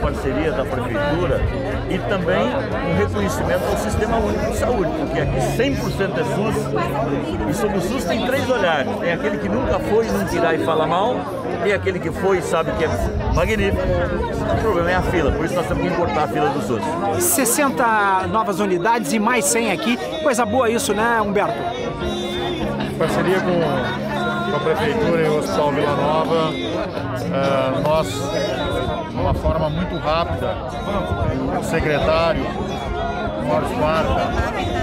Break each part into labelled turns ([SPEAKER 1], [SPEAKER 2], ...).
[SPEAKER 1] parceria da Prefeitura e também um reconhecimento ao Sistema Único de Saúde, porque aqui 100% é SUS e sobre o SUS tem três olhares. Tem aquele que nunca foi e não irá e fala mal, tem aquele que foi e sabe que é magnífico. O problema é a fila, por isso nós temos que importar a fila do SUS.
[SPEAKER 2] 60 novas unidades e mais 100 aqui. Coisa boa isso, né, Humberto?
[SPEAKER 3] Parceria com, com a Prefeitura e o Hospital Vila Nova, uh, nós, de uma forma muito rápida, o secretário, Maurício Marta,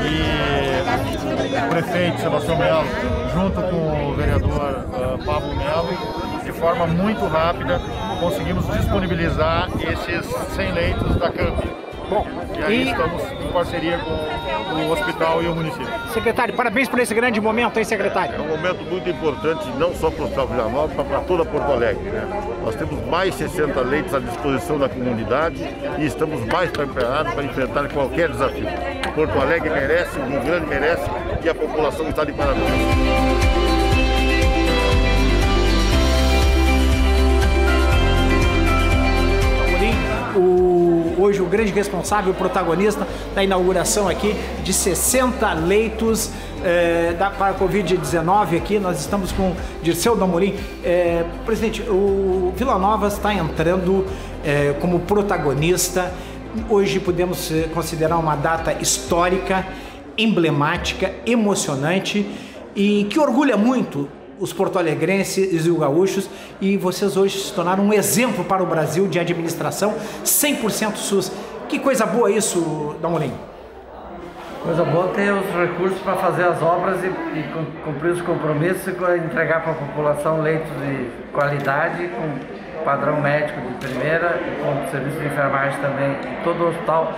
[SPEAKER 3] e o prefeito Sebastião Melo, junto com o vereador uh, Pablo Melo, de forma muito rápida, conseguimos disponibilizar esses 100 leitos da CAMP.
[SPEAKER 2] Bom,
[SPEAKER 3] e aí e... estamos em parceria com o hospital e o município.
[SPEAKER 2] Secretário, parabéns por esse grande momento, hein, secretário?
[SPEAKER 4] É um momento muito importante, não só para o Hospital Vila Nova, mas para toda Porto Alegre. Né? Nós temos mais 60 leitos à disposição da comunidade e estamos mais preparados para enfrentar qualquer desafio. Porto Alegre merece, o Rio Grande merece e a população está de parabéns.
[SPEAKER 2] Hoje o grande responsável, o protagonista da inauguração aqui de 60 leitos é, da, para a Covid-19 aqui. Nós estamos com Dirceu Damorim. É, presidente, o Vila Nova está entrando é, como protagonista. Hoje podemos considerar uma data histórica, emblemática, emocionante e que orgulha muito os porto-alegrenses e os gaúchos e vocês hoje se tornaram um exemplo para o Brasil de administração 100% SUS. Que coisa boa isso, Damolim.
[SPEAKER 5] Coisa boa ter os recursos para fazer as obras e, e, cumprir os compromissos e entregar para a população leitos de qualidade, com padrão médico de primeira, com serviço de enfermagem também, todo o hospital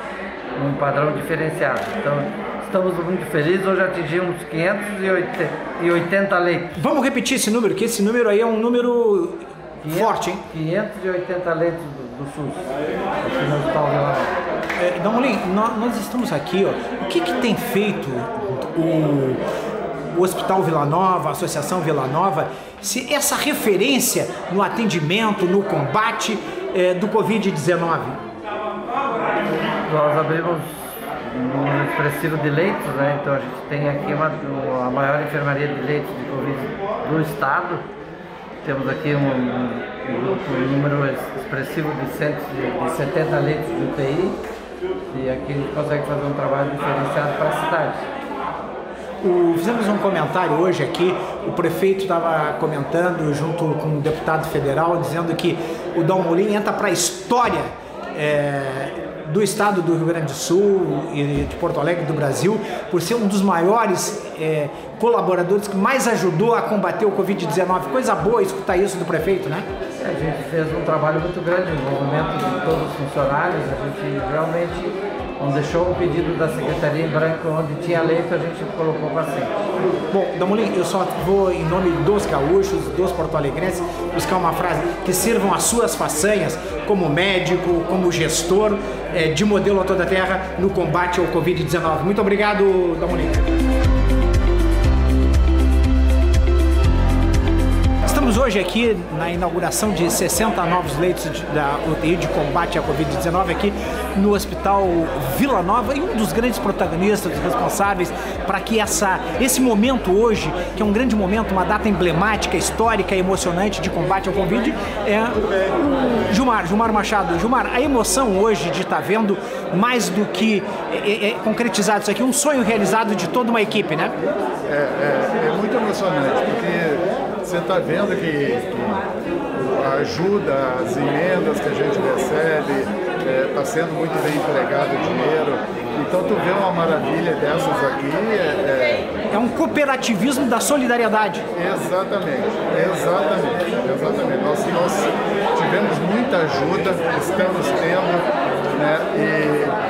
[SPEAKER 5] um padrão diferenciado. Então, estamos muito felizes, hoje atingimos 580 leitos.
[SPEAKER 2] Vamos repetir esse número, que esse número aí é um número 500, forte, hein?
[SPEAKER 5] 580 leitos do, do SUS, aqui no Hospital Vila
[SPEAKER 2] é, Damolim, nós, nós, estamos aqui, ó, o que, que tem feito o, o Hospital Vila Nova, a Associação Vila Nova, se essa referência no atendimento, no combate é, do Covid-19?
[SPEAKER 5] Nós abrimos um expressivo de leitos, né? Então a gente tem aqui uma, a maior enfermaria de leitos de Covid do estado. Temos aqui um, um, um número expressivo de, cento, de 70 leitos de UTI e aqui a gente consegue fazer um trabalho diferenciado para a cidade.
[SPEAKER 2] O, fizemos um comentário hoje aqui, o prefeito estava comentando junto com o deputado federal, dizendo que o Dom Molim entra para a história é, do estado do Rio Grande do Sul e de Porto Alegre do Brasil, por ser um dos maiores é, colaboradores que mais ajudou a combater o Covid-19. Coisa boa escutar isso do prefeito, né?
[SPEAKER 5] A gente fez um trabalho muito grande, envolvimento de todos os funcionários, a gente realmente não deixou o pedido da Secretaria em branco onde tinha leito, a gente colocou sempre.
[SPEAKER 2] Bom, Damolim, eu só vou, em nome dos gaúchos, dos porto-alegrenses, buscar uma frase que sirvam as suas façanhas como médico, como gestor é, de modelo a toda a terra no combate ao Covid-19. Muito obrigado, Damolim. Estamos hoje aqui na inauguração de 60 novos leitos de, da UTI de combate à Covid-19 aqui no Hospital Vila Nova e um dos grandes protagonistas, responsáveis para que essa, esse momento hoje, que é um grande momento, uma data emblemática, histórica, emocionante de combate ao Covid, é o Gilmar, Gilmar Machado. Gilmar, a emoção hoje de estar tá vendo mais do que é, é, é, concretizado isso aqui, um sonho realizado de toda uma equipe, né?
[SPEAKER 3] É, é, é muito emocionante, porque você está vendo que, que, a ajuda, as emendas que a gente recebe, está é, sendo muito bem empregado o dinheiro. Então tu vê uma maravilha dessas aqui.
[SPEAKER 2] É, é... é um cooperativismo da solidariedade.
[SPEAKER 3] Exatamente, exatamente, exatamente. Nós, nós tivemos muita ajuda, estamos tendo, né? E, e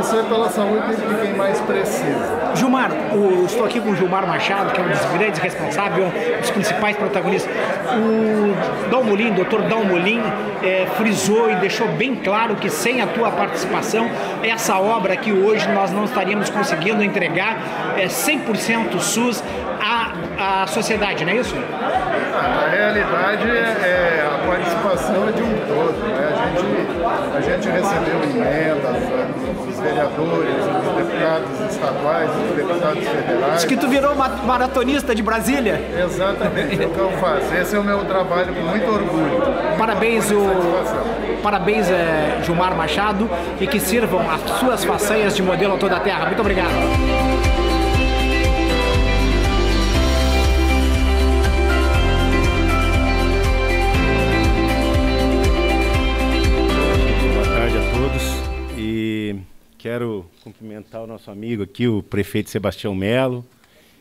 [SPEAKER 3] isso é pela saúde de quem mais precisa.
[SPEAKER 2] Gilmar, o, estou aqui com o Gilmar Machado, que é um dos grandes responsáveis, um dos principais protagonistas. O Dalmolin, doutor Dalmolin, é, frisou e deixou bem claro que sem a tua participação, essa obra aqui hoje nós não estaríamos conseguindo entregar é, 100% SUS à, à sociedade, não é isso?
[SPEAKER 3] Na realidade, é, a participação é de um todo. Né? A, gente, a gente recebeu emendas, né? Vereadores, os deputados estaduais, os deputados federais.
[SPEAKER 2] Acho que tu virou maratonista de Brasília.
[SPEAKER 3] Exatamente, é o que eu faço. Esse é o meu trabalho com muito orgulho.
[SPEAKER 2] Parabéns, o... Parabéns, é, Gilmar Machado, e que sirvam as suas façanhas de modelo a toda a terra. Muito obrigado.
[SPEAKER 6] Quero cumprimentar o nosso amigo aqui, o prefeito Sebastião Melo,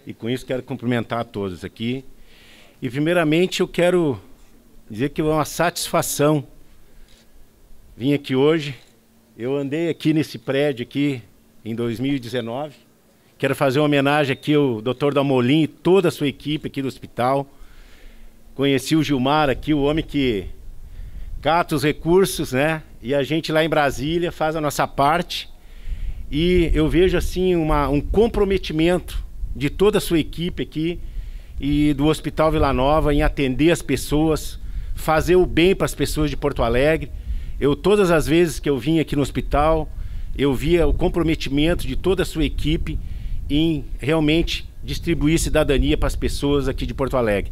[SPEAKER 6] e com isso quero cumprimentar a todos aqui. E primeiramente eu quero dizer que é uma satisfação vir aqui hoje. Eu andei aqui nesse prédio aqui em 2019. Quero fazer uma homenagem aqui ao Dr. Damolim e toda a sua equipe aqui do hospital. Conheci o Gilmar aqui, o homem que cata os recursos, né? E a gente lá em Brasília faz a nossa parte e eu vejo assim uma, um comprometimento de toda a sua equipe aqui e do Hospital Vila Nova em atender as pessoas, fazer o bem para as pessoas de Porto Alegre. Eu todas as vezes que eu vim aqui no hospital, eu via o comprometimento de toda a sua equipe em realmente distribuir cidadania para as pessoas aqui de Porto Alegre.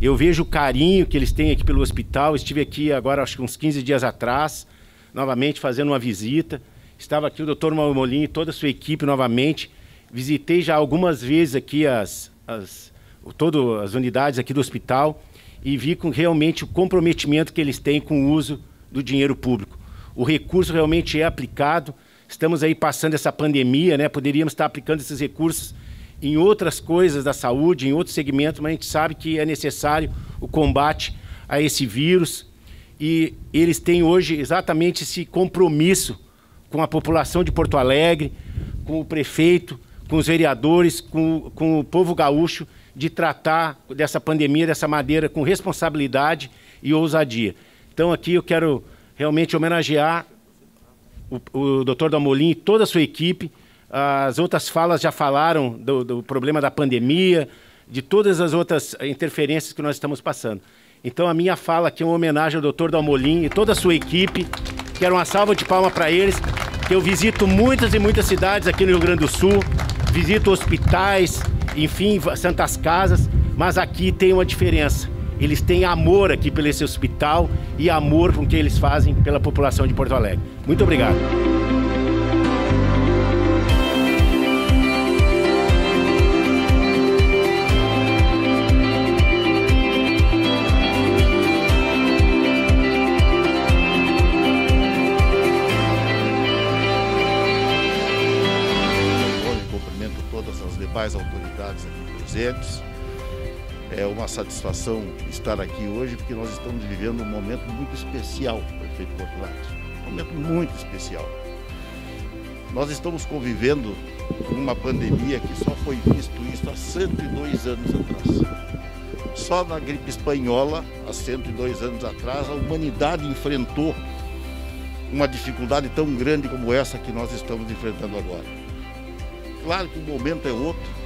[SPEAKER 6] Eu vejo o carinho que eles têm aqui pelo hospital. Estive aqui agora, acho que uns 15 dias atrás, novamente fazendo uma visita. Estava aqui o doutor Malmolim e toda a sua equipe novamente. Visitei já algumas vezes aqui as, as, todas as unidades aqui do hospital e vi com realmente o comprometimento que eles têm com o uso do dinheiro público. O recurso realmente é aplicado. Estamos aí passando essa pandemia, né? Poderíamos estar aplicando esses recursos em outras coisas da saúde, em outros segmentos, mas a gente sabe que é necessário o combate a esse vírus e eles têm hoje exatamente esse compromisso com a população de Porto Alegre, com o prefeito, com os vereadores, com, com o povo gaúcho, de tratar dessa pandemia, dessa maneira, com responsabilidade e ousadia. Então, aqui eu quero realmente homenagear o, o doutor Damolim e toda a sua equipe. As outras falas já falaram do, do problema da pandemia, de todas as outras interferências que nós estamos passando. Então, a minha fala aqui é uma homenagem ao doutor Dalmolin e toda a sua equipe. Quero uma salva de palmas para eles que eu visito muitas e muitas cidades aqui no Rio Grande do Sul, visito hospitais, enfim, santas casas, mas aqui tem uma diferença. Eles têm amor aqui pelo esse hospital e amor com que eles fazem pela população de Porto Alegre. Muito obrigado.
[SPEAKER 4] Satisfação estar aqui hoje, porque nós estamos vivendo um momento muito especial, prefeito Porto Um momento muito especial. Nós estamos convivendo com uma pandemia que só foi visto isso há 102 anos atrás. Só na gripe espanhola, há 102 anos atrás, a humanidade enfrentou uma dificuldade tão grande como essa que nós estamos enfrentando agora. Claro que o momento é outro.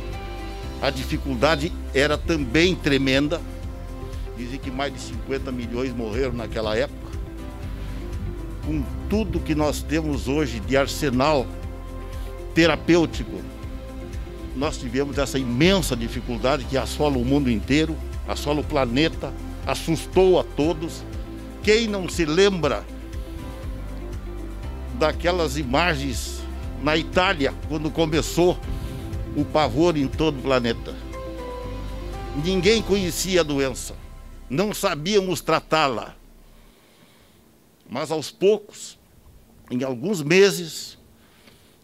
[SPEAKER 4] A dificuldade era também tremenda. Dizem que mais de 50 milhões morreram naquela época. Com tudo que nós temos hoje de arsenal terapêutico, nós tivemos essa imensa dificuldade que assola o mundo inteiro, assola o planeta, assustou a todos. Quem não se lembra daquelas imagens na Itália, quando começou o pavor em todo o planeta. Ninguém conhecia a doença, não sabíamos tratá-la. Mas aos poucos, em alguns meses,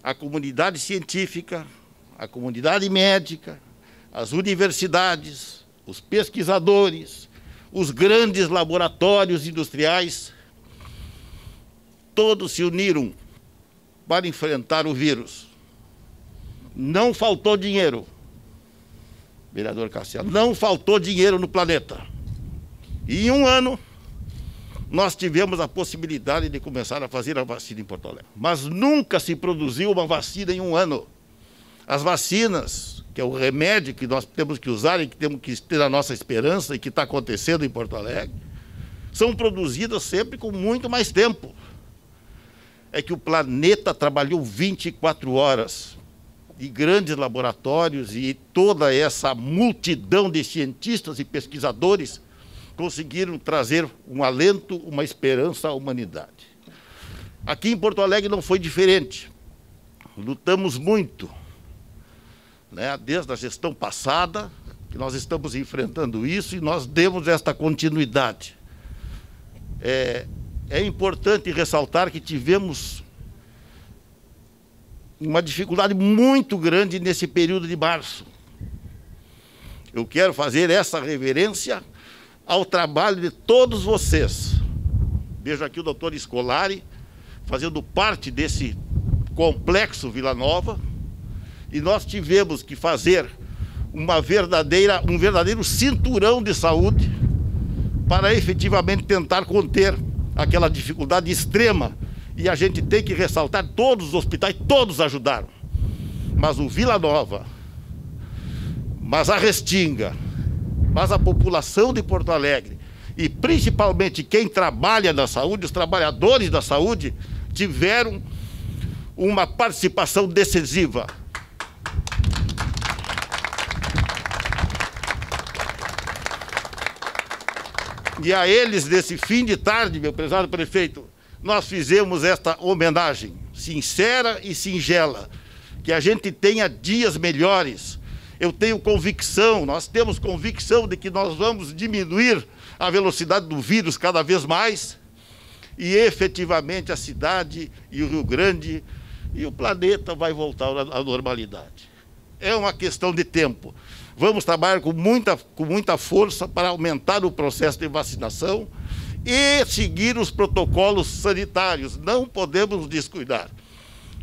[SPEAKER 4] a comunidade científica, a comunidade médica, as universidades, os pesquisadores, os grandes laboratórios industriais, todos se uniram para enfrentar o vírus. Não faltou dinheiro, vereador Cassiano, não faltou dinheiro no planeta. E em um ano, nós tivemos a possibilidade de começar a fazer a vacina em Porto Alegre. Mas nunca se produziu uma vacina em um ano. As vacinas, que é o remédio que nós temos que usar e que temos que ter a nossa esperança e que está acontecendo em Porto Alegre, são produzidas sempre com muito mais tempo. É que o planeta trabalhou 24 horas de grandes laboratórios e toda essa multidão de cientistas e pesquisadores conseguiram trazer um alento, uma esperança à humanidade. Aqui em Porto Alegre não foi diferente. Lutamos muito, né, desde a gestão passada, que nós estamos enfrentando isso e nós demos esta continuidade. É, é importante ressaltar que tivemos uma dificuldade muito grande nesse período de março. Eu quero fazer essa reverência ao trabalho de todos vocês. Vejo aqui o doutor Escolari fazendo parte desse complexo Vila Nova e nós tivemos que fazer uma verdadeira, um verdadeiro cinturão de saúde para efetivamente tentar conter aquela dificuldade extrema. E a gente tem que ressaltar, todos os hospitais, todos ajudaram. Mas o Vila Nova, mas a Restinga, mas a população de Porto Alegre e principalmente quem trabalha na saúde, os trabalhadores da saúde, tiveram uma participação decisiva. E a eles, nesse fim de tarde, meu prezado prefeito, nós fizemos esta homenagem sincera e singela. Que a gente tenha dias melhores, eu tenho convicção, nós temos convicção de que nós vamos diminuir a velocidade do vírus cada vez mais e efetivamente a cidade e o Rio Grande e o planeta vai voltar à normalidade. É uma questão de tempo. Vamos trabalhar com muita, com muita força para aumentar o processo de vacinação e seguir os protocolos sanitários. Não podemos descuidar.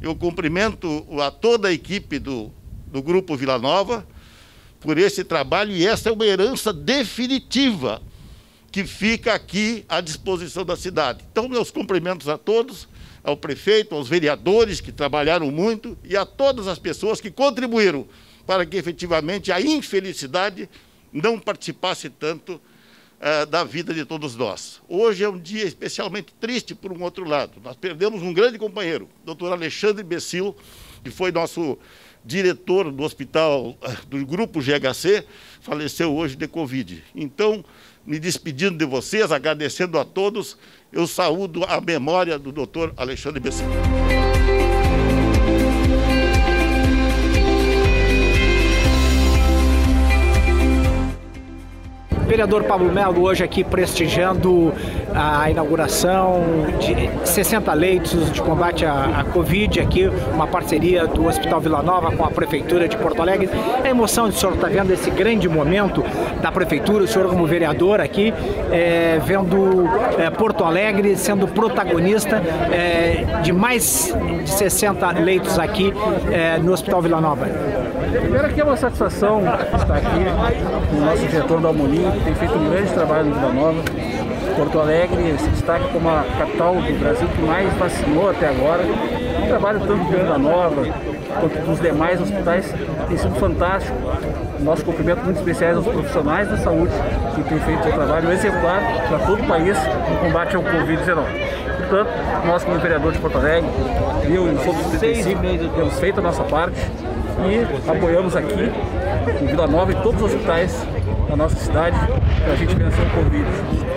[SPEAKER 4] Eu cumprimento a toda a equipe do do Grupo Vila Nova, por esse trabalho, e essa é uma herança definitiva que fica aqui à disposição da cidade. Então, meus cumprimentos a todos, ao prefeito, aos vereadores que trabalharam muito e a todas as pessoas que contribuíram para que efetivamente a infelicidade não participasse tanto uh, da vida de todos nós. Hoje é um dia especialmente triste por um outro lado. Nós perdemos um grande companheiro, doutor Alexandre Becil, que foi nosso diretor do hospital, do grupo GHC, faleceu hoje de Covid. Então, me despedindo de vocês, agradecendo a todos, eu saúdo a memória do doutor Alexandre Bessia.
[SPEAKER 2] Vereador Pablo Melo hoje aqui prestigiando a inauguração de 60 leitos de combate à, à Covid aqui, uma parceria do Hospital Vila Nova com a Prefeitura de Porto Alegre. A emoção de o senhor estar tá vendo esse grande momento da Prefeitura, o senhor como vereador aqui, é, vendo é, Porto Alegre sendo protagonista é, de mais de 60 leitos aqui é, no Hospital Vila Nova.
[SPEAKER 7] Primeiro aqui é uma satisfação estar aqui com o nosso diretor do Amorim, que tem feito um grande trabalho no Vila Nova. Porto Alegre se destaca como a capital do Brasil que mais vacinou até agora. O trabalho tanto do Vila Nova quanto dos demais hospitais tem sido fantástico. Nosso cumprimento muito especiais aos profissionais da saúde que têm feito um trabalho exemplar para todo o país no combate ao Covid-19. Portanto, nós como vereador de Porto Alegre, eu e os outros 35, temos feito a nossa parte e apoiamos aqui em Vila Nova e todos os hospitais da nossa cidade para a gente vencer o Covid.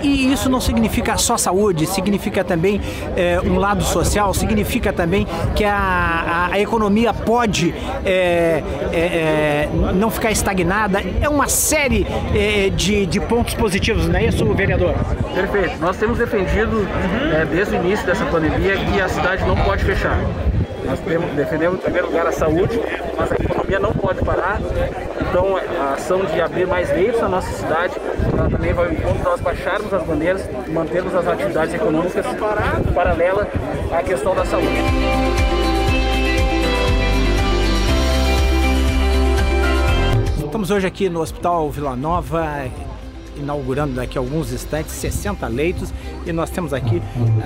[SPEAKER 2] E isso não significa só saúde, significa também é, um lado social, significa também que a, a, a economia pode é, é, não ficar estagnada. É uma série de, de pontos positivos, não é isso, vereador?
[SPEAKER 7] Perfeito. Nós temos defendido uhum. desde o início dessa pandemia que a cidade não pode fechar. Nós defendemos em primeiro lugar a saúde, mas a economia não pode parar. Então a ação de abrir mais leitos na nossa cidade, ela também vai enquanto nós baixarmos as bandeiras, mantermos as atividades econômicas paralela à questão da saúde.
[SPEAKER 2] Estamos hoje aqui no Hospital Vila Nova, inaugurando daqui a alguns instantes 60 leitos. E nós temos aqui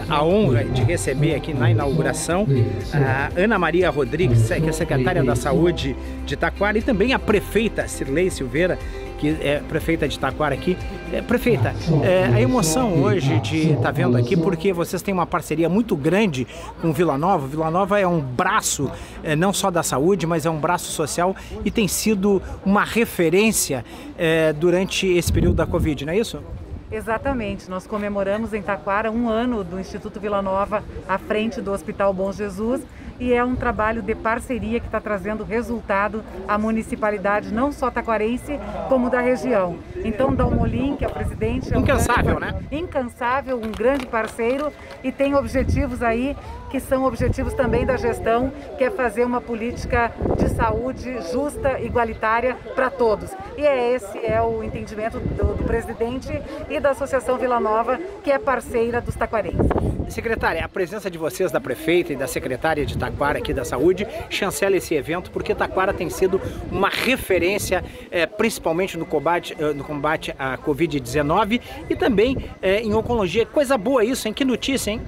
[SPEAKER 2] a honra de receber aqui na inauguração a Ana Maria Rodrigues, que é secretária da Saúde de Taquara e também a prefeita Cirlei Silveira, que é prefeita de Taquara aqui. É, prefeita, é, a emoção hoje de estar tá vendo aqui, porque vocês têm uma parceria muito grande com Vila Nova. Vila Nova é um braço é, não só da saúde, mas é um braço social e tem sido uma referência é, durante esse período da Covid, não é isso?
[SPEAKER 8] Exatamente, nós comemoramos em Taquara um ano do Instituto Vila Nova à frente do Hospital Bom Jesus e é um trabalho de parceria que está trazendo resultado à municipalidade, não só taquarense, como da região. Então, Dalmolin, que é o presidente...
[SPEAKER 2] É um incansável, grande,
[SPEAKER 8] né? Incansável, um grande parceiro e tem objetivos aí que são objetivos também da gestão, que é fazer uma política de saúde justa, igualitária para todos. E é esse é o entendimento do, do presidente e da Associação Vila Nova, que é parceira dos taquarenses.
[SPEAKER 2] Secretária, a presença de vocês, da prefeita e da secretária de Taquara aqui da Saúde, chancela esse evento porque Taquara tem sido uma referência, é, principalmente no combate, eh, no combate à Covid-19 e também é, em oncologia. Coisa boa isso, hein? Que notícia, hein?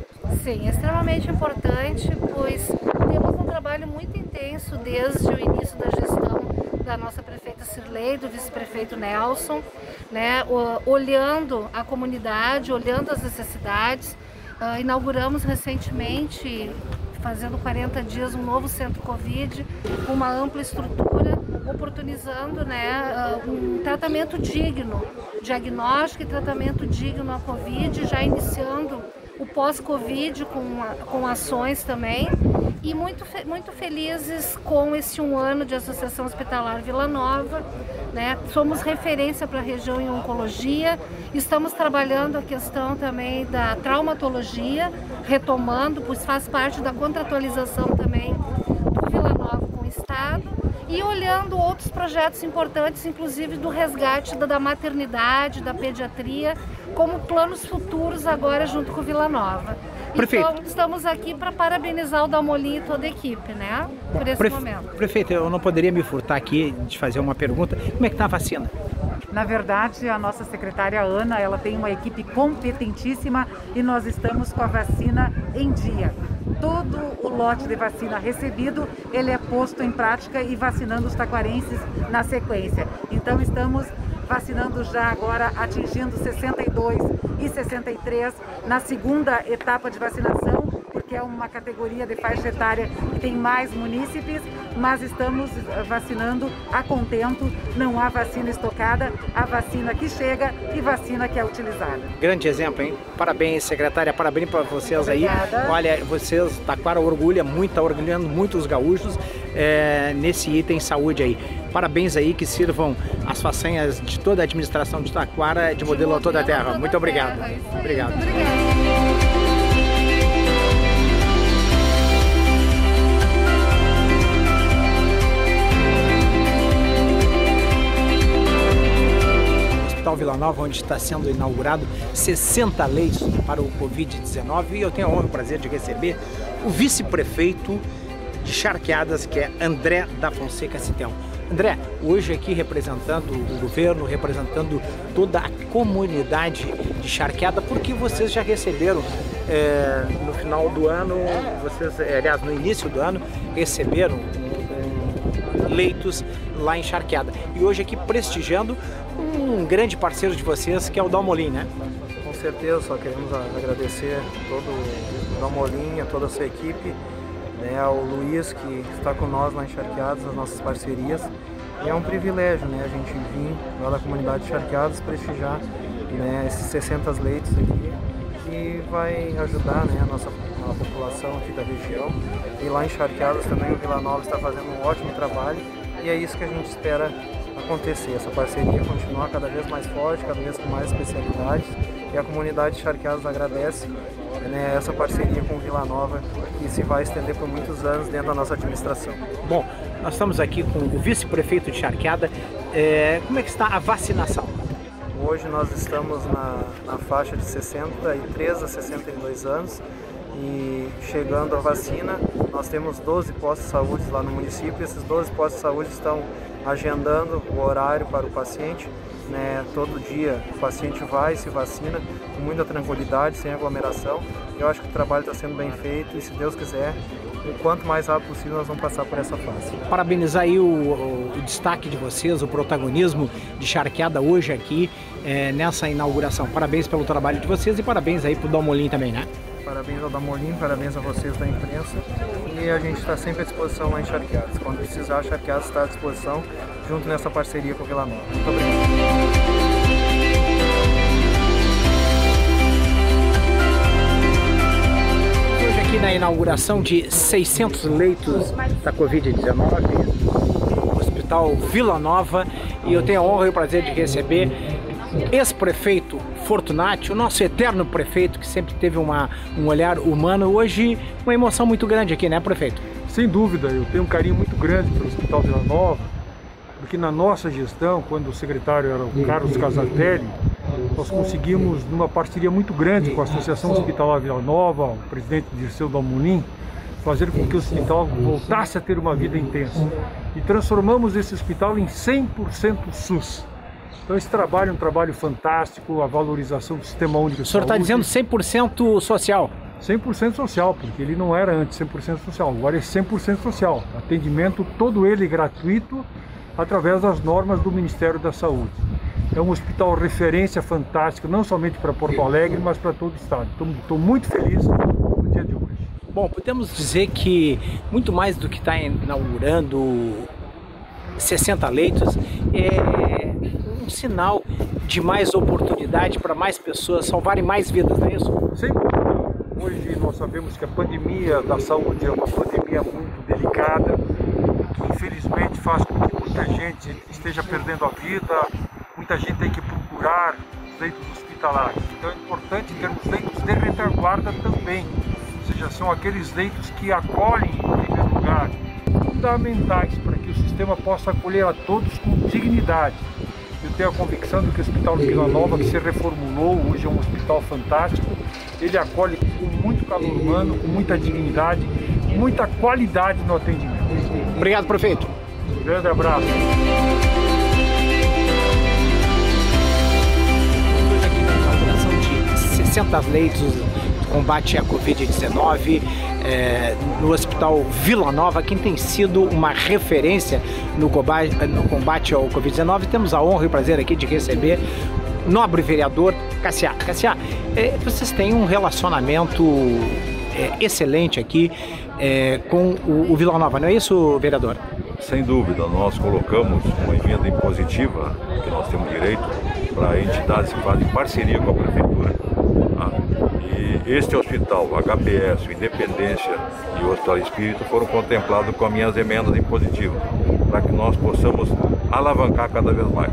[SPEAKER 9] Sim, extremamente importante, pois temos um trabalho muito intenso desde o início da gestão da nossa prefeita Cirlei, do vice-prefeito Nelson, né, olhando a comunidade, olhando as necessidades, Uh, inauguramos recentemente, fazendo 40 dias, um novo centro Covid, com uma ampla estrutura, oportunizando né, uh, um tratamento digno, diagnóstico e tratamento digno à Covid, já iniciando o pós-Covid com, com ações também e muito, muito felizes com esse um ano de Associação Hospitalar Vila Nova. Né? Somos referência para a região em oncologia, estamos trabalhando a questão também da traumatologia, retomando, pois faz parte da contratualização também do Vila Nova com o Estado e olhando outros projetos importantes, inclusive do resgate da maternidade, da pediatria, como planos futuros agora junto com Vila Nova.
[SPEAKER 2] Prefeito.
[SPEAKER 9] Então, estamos aqui para parabenizar o Dalmolin e toda a equipe, né? Por esse Prefe... momento.
[SPEAKER 2] Prefeito, eu não poderia me furtar aqui de fazer uma pergunta. Como é que está a vacina?
[SPEAKER 8] Na verdade, a nossa secretária Ana, ela tem uma equipe competentíssima e nós estamos com a vacina em dia. Todo o lote de vacina recebido, ele é posto em prática e vacinando os taquarenses na sequência. Então, estamos vacinando já agora, atingindo 62 e 63 na segunda etapa de vacinação, porque é uma categoria de faixa etária que tem mais munícipes, mas estamos eh, vacinando a contento, não há vacina estocada, a vacina que chega e vacina que é utilizada.
[SPEAKER 2] Grande exemplo, hein? Parabéns, secretária, parabéns para vocês Obrigada. aí. Olha, vocês, Taquara orgulha muito, está orgulhando muito os gaúchos é, nesse item saúde aí. Parabéns aí, que sirvam as façanhas de toda a administração de Taquara de modelo a toda a terra. Muito obrigado. Obrigado. Hospital Vila Nova, onde está sendo inaugurado 60 leitos para o Covid-19 e eu tenho a honra e o prazer de receber o vice-prefeito de Charqueadas, que é André da Fonseca Citel. André, hoje aqui representando o governo, representando toda a comunidade de Charqueada, porque vocês já receberam é, no final do ano, vocês, é, aliás, no início do ano, receberam leitos lá em Charqueada. E hoje aqui prestigiando um grande parceiro de vocês, que é o Dalmolin, né?
[SPEAKER 10] Com certeza, só queremos agradecer todo o Dalmolin, a toda a sua equipe, né, ao Luiz que está com nós lá em Charqueados, nas nossas parcerias. E é um privilégio né, a gente vir lá da comunidade de Charqueados prestigiar né, esses 60 leitos aqui que vai ajudar né, a nossa a população aqui da região. E lá em Charqueados também o Vila Nova está fazendo um ótimo trabalho e é isso que a gente espera acontecer, essa parceria continuar cada vez mais forte, cada vez com mais especialidades e a comunidade de Charqueados agradece né, essa parceria com Vila Nova que se vai estender por muitos anos dentro da nossa administração.
[SPEAKER 2] Bom, nós estamos aqui com o vice-prefeito de Charqueada. É, como é que está a vacinação?
[SPEAKER 10] Hoje nós estamos na, na faixa de 63 a 62 anos e chegando a vacina, nós temos 12 postos de saúde lá no município. Esses 12 postos de saúde estão agendando o horário para o paciente. Né, todo dia o paciente vai se vacina com muita tranquilidade, sem aglomeração. Eu acho que o trabalho está sendo bem feito e se Deus quiser, o quanto mais rápido possível nós vamos passar por essa fase.
[SPEAKER 2] Parabenizar aí o, o, o destaque de vocês, o protagonismo de Charqueada hoje aqui é, nessa inauguração. Parabéns pelo trabalho de vocês e parabéns aí para o Dalmolin também, né?
[SPEAKER 10] Parabéns ao Damolin, parabéns a vocês da imprensa e a gente está sempre à disposição lá em Charqueadas. Quando precisar, Charqueadas está à disposição junto nessa parceria com a Vila Nova. Muito obrigado.
[SPEAKER 2] Aqui na inauguração de 600 leitos da Covid-19, no Hospital Vila Nova, e eu tenho a honra e o prazer de receber ex-prefeito Fortunati, o nosso eterno prefeito que sempre teve uma, um olhar humano. Hoje, uma emoção muito grande aqui, né, prefeito?
[SPEAKER 11] Sem dúvida, eu tenho um carinho muito grande pelo Hospital Vila Nova, porque na nossa gestão, quando o secretário era o Carlos Casatelli, nós conseguimos, numa parceria muito grande com a Associação Hospitalar Vila Nova, o presidente Dirceu Dalmolin, fazer com que o hospital voltasse a ter uma vida intensa. E transformamos esse hospital em 100% SUS. Então esse trabalho é um trabalho fantástico, a valorização do sistema único de
[SPEAKER 2] O senhor está dizendo 100% social?
[SPEAKER 11] 100% social, porque ele não era antes 100% social, agora é 100% social. Atendimento todo ele gratuito através das normas do Ministério da Saúde. É um hospital referência fantástico, não somente para Porto Alegre, mas para todo o estado. Estou muito feliz no dia de hoje.
[SPEAKER 2] Bom, podemos dizer que muito mais do que está inaugurando 60 leitos é um sinal de mais oportunidade para mais pessoas salvarem mais vidas, não é isso?
[SPEAKER 11] Sem dúvida. Hoje nós sabemos que a pandemia da saúde é uma pandemia muito delicada, que infelizmente faz com que muita gente esteja perdendo a vida, muita gente tem que procurar leitos hospitalares. Então é importante termos leitos de retaguarda também, ou seja, são aqueles leitos que acolhem em primeiro lugar, fundamentais para que o sistema possa acolher a todos com dignidade. Eu tenho a convicção de que o Hospital de Vila Nova, que se reformulou, hoje é um hospital fantástico, ele acolhe com muito calor humano, com muita dignidade, muita qualidade no atendimento.
[SPEAKER 2] Obrigado, prefeito.
[SPEAKER 11] Um grande abraço.
[SPEAKER 2] Hoje aqui na inauguração de 60 leitos de combate à Covid-19 é, no Hospital Vila Nova, quem tem sido uma referência no combate, no combate ao Covid-19. Temos a honra e o prazer aqui de receber nobre vereador Cassiá. Cassiá, é, vocês têm um relacionamento é, excelente aqui é, com o, o Vila Nova, não é isso, vereador?
[SPEAKER 12] Sem dúvida, nós colocamos uma emenda impositiva, que nós temos direito, para entidades que fazem parceria com a Prefeitura. Este hospital, HPS, Independência e o Hospital Espírito foram contemplados com as minhas emendas impositivas, para que nós possamos alavancar cada vez mais.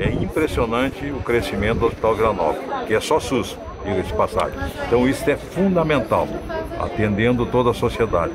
[SPEAKER 12] É impressionante o crescimento do Hospital Vila Nova, que é só SUS, diga-se passagem. Então isso é fundamental, atendendo toda a sociedade.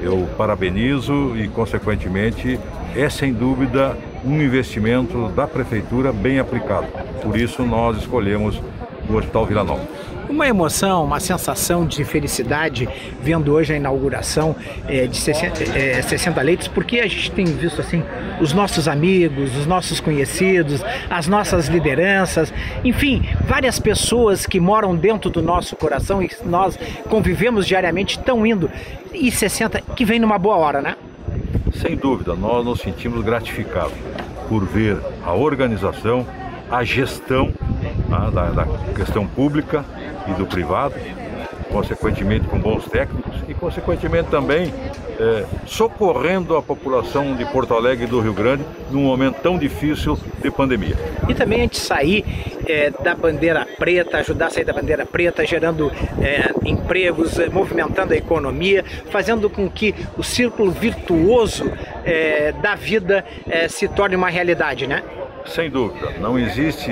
[SPEAKER 12] Eu parabenizo e, consequentemente, é sem dúvida um investimento da Prefeitura bem aplicado. Por isso, nós escolhemos o Hospital Vila Nova.
[SPEAKER 2] Uma emoção, uma sensação de felicidade vendo hoje a inauguração eh, de 60, eh, 60 leitos, porque a gente tem visto assim os nossos amigos, os nossos conhecidos, as nossas lideranças, enfim, várias pessoas que moram dentro do nosso coração e nós convivemos diariamente estão indo. E 60 que vem numa boa hora, né?
[SPEAKER 12] Sem dúvida, nós nos sentimos gratificados por ver a organização, a gestão tá, da, da questão pública e do privado, consequentemente com bons técnicos e, consequentemente, também eh, socorrendo a população de Porto Alegre e do Rio Grande num momento tão difícil de pandemia.
[SPEAKER 2] E também a gente sair eh, da bandeira preta, ajudar a sair da bandeira preta, gerando eh, empregos, eh, movimentando a economia, fazendo com que o círculo virtuoso eh, da vida eh, se torne uma realidade, né?
[SPEAKER 12] Sem dúvida, não existe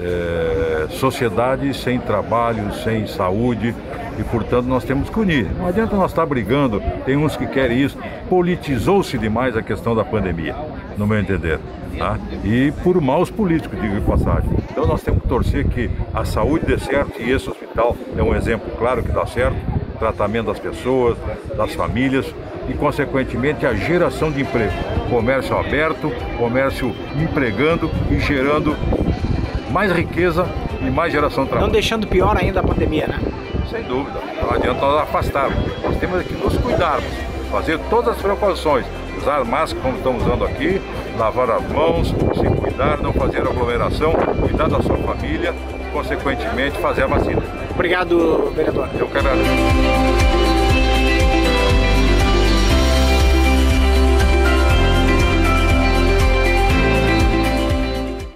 [SPEAKER 12] eh, sociedade sem trabalho, sem saúde e, portanto, nós temos que unir. Não adianta nós estar brigando, tem uns que querem isso. Politizou-se demais a questão da pandemia, no meu entender. Tá? E por maus políticos, digo de passagem. Então nós temos que torcer que a saúde dê certo e esse hospital é um exemplo claro que dá certo. tratamento das pessoas, das famílias e, consequentemente, a geração de emprego. Comércio aberto, comércio empregando e gerando mais riqueza e mais geração de trabalho.
[SPEAKER 2] Não deixando pior ainda a pandemia, né?
[SPEAKER 12] Sem dúvida. Não adianta nós afastarmos. Nós temos que nos cuidarmos, fazer todas as precauções, usar máscara como estamos usando aqui, lavar as mãos, se cuidar, não fazer aglomeração, cuidar da sua família e, consequentemente, fazer a vacina.
[SPEAKER 2] Obrigado, vereador.
[SPEAKER 12] Eu quero agradecer.